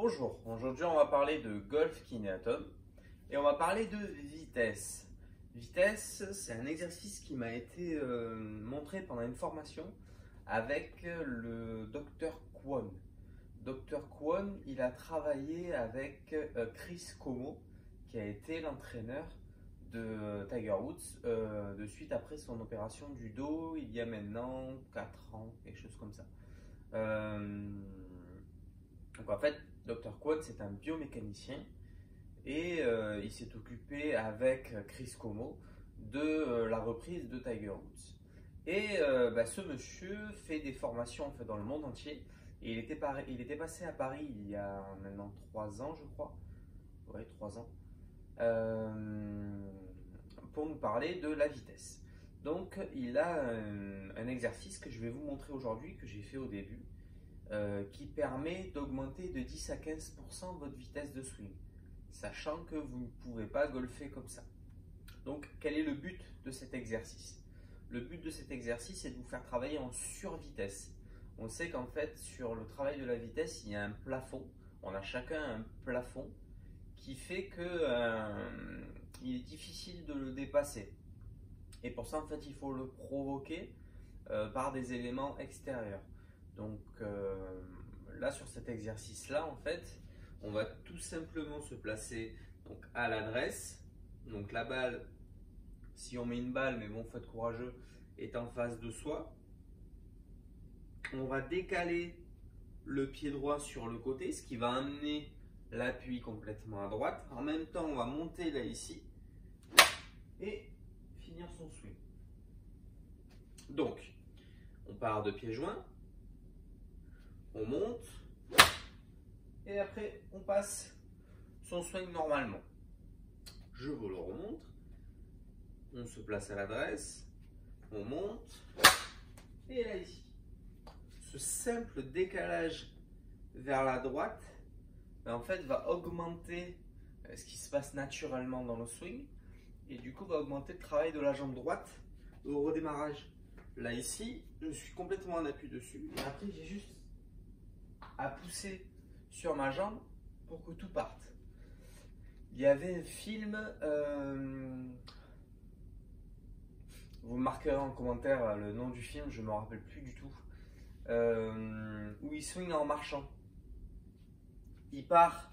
Bonjour, aujourd'hui on va parler de golf kinéatum et on va parler de vitesse. Vitesse, c'est un exercice qui m'a été euh, montré pendant une formation avec le docteur Kwon. Docteur Kwon, il a travaillé avec euh, Chris Como, qui a été l'entraîneur de Tiger Woods euh, de suite après son opération du dos il y a maintenant 4 ans, quelque chose comme ça. donc en fait, Dr. Quad, c'est un biomécanicien et euh, il s'est occupé avec Chris Como de euh, la reprise de Tiger Woods. Et euh, bah, ce monsieur fait des formations dans le monde entier. Et il était, il était passé à Paris il y a maintenant 3 ans, je crois. Oui, 3 ans. pour nous parler de la vitesse. Donc, il a un exercice que je vais vous montrer aujourd'hui, que j'ai fait au début. Euh, qui permet d'augmenter de 10 à 15% votre vitesse de swing, sachant que vous ne pouvez pas golfer comme ça. Donc, quel est le but de cet exercice? Le but de cet exercice est de vous faire travailler en survitesse. On sait qu'en fait, sur le travail de la vitesse, il y a un plafond. On a chacun un plafond qui fait que euh, est difficile de le dépasser. Et pour ça, en fait, il faut le provoquer euh, par des éléments extérieurs. Donc euh, là, sur cet exercice-là, en fait, on va tout simplement se placer donc, à l'adresse. Donc la balle, si on met une balle, mais bon, faut être courageux, est en face de soi. On va décaler le pied droit sur le côté, ce qui va amener l'appui complètement à droite. En même temps, on va monter là ici et finir son swing. Donc, on part de pied joint, on monte et après on passe son swing normalement. Je vous le remontre. On se place à l'adresse, on monte et là ici. Ce simple décalage vers la droite ben, en fait va augmenter euh, ce qui se passe naturellement dans le swing et du coup va augmenter le travail de la jambe droite au redémarrage. Là ici, je suis complètement en appui dessus à pousser sur ma jambe pour que tout parte. Il y avait un film, euh, vous marquerez en commentaire le nom du film, je ne me rappelle plus du tout, euh, où il swing en marchant. Il part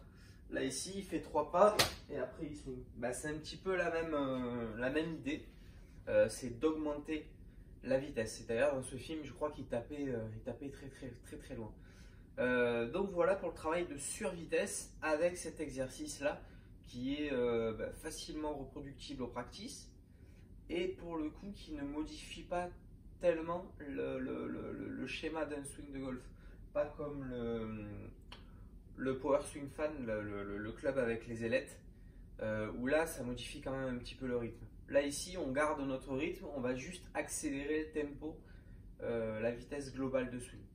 là ici, il fait trois pas et après il swing. Bah, c'est un petit peu la même, euh, la même idée, c'est d'augmenter la vitesse. C'est d'ailleurs dans ce film, je crois qu'il tapait, il tapait très très très très loin. Euh, donc voilà pour le travail de survitesse avec cet exercice-là qui est euh, bah, facilement reproductible au practice et pour le coup qui ne modifie pas tellement le, schéma d'un swing de golf. Pas comme le, Power Swing Fan, le, club avec les ailettes, euh, où là ça modifie quand même un petit peu le rythme. Là ici on garde notre rythme, on va juste accélérer le tempo, la vitesse globale de swing.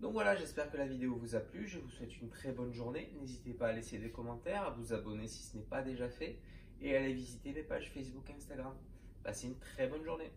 Donc voilà, j'espère que la vidéo vous a plu. Je vous souhaite une très bonne journée. N'hésitez pas à laisser des commentaires, à vous abonner si ce n'est pas déjà fait et à aller visiter mes pages Facebook et Instagram. Passez une très bonne journée.